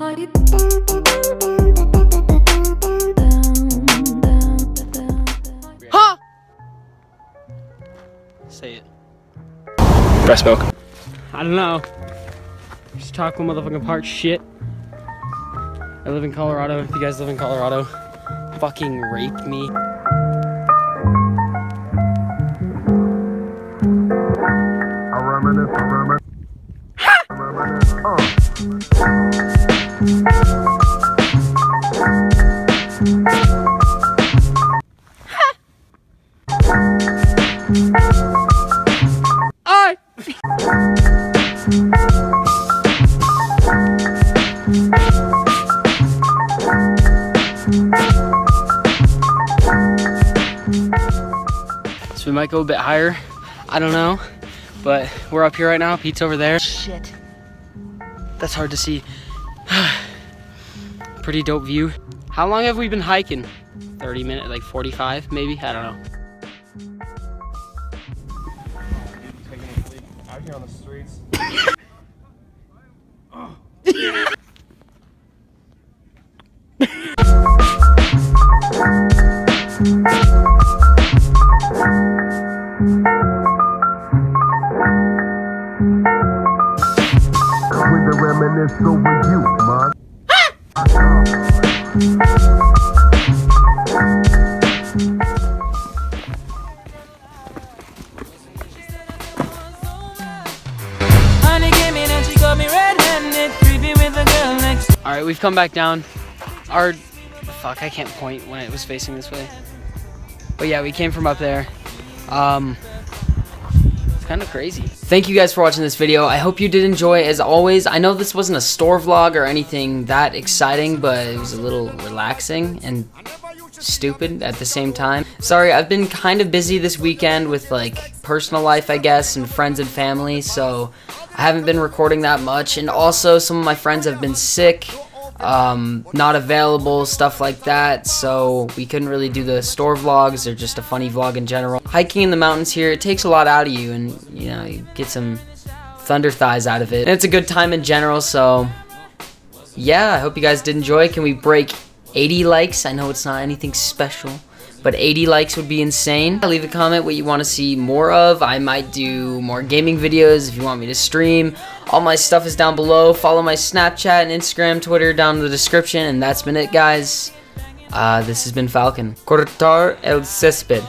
Huh? Say it. Breast milk. I don't know. Just talking motherfucking part shit. I live in Colorado. If you guys live in Colorado, fucking rape me. So we might go a bit higher. I don't know. But we're up here right now. Pete's over there. Shit. That's hard to see. Pretty dope view. How long have we been hiking? 30 minutes, like 45 maybe? I don't know. Out here on the streets. creepy with the girl next. All right, we've come back down. Our, fuck, I can't point when it was facing this way. But yeah, we came from up there. Um, it's kind of crazy. Thank you guys for watching this video. I hope you did enjoy. As always, I know this wasn't a store vlog or anything that exciting, but it was a little relaxing and stupid at the same time. Sorry, I've been kind of busy this weekend with like personal life, I guess, and friends and family, so I haven't been recording that much. And also, some of my friends have been sick, um, not available, stuff like that, so we couldn't really do the store vlogs or just a funny vlog in general. Hiking in the mountains here, it takes a lot out of you, and you know, you get some thunder thighs out of it. And it's a good time in general, so yeah, I hope you guys did enjoy. Can we break 80 likes? I know it's not anything special, but 80 likes would be insane. Leave a comment what you want to see more of. I might do more gaming videos if you want me to stream. All my stuff is down below. Follow my Snapchat and Instagram, Twitter down in the description. And that's been it, guys. Uh, this has been Falcon. Cortar el césped.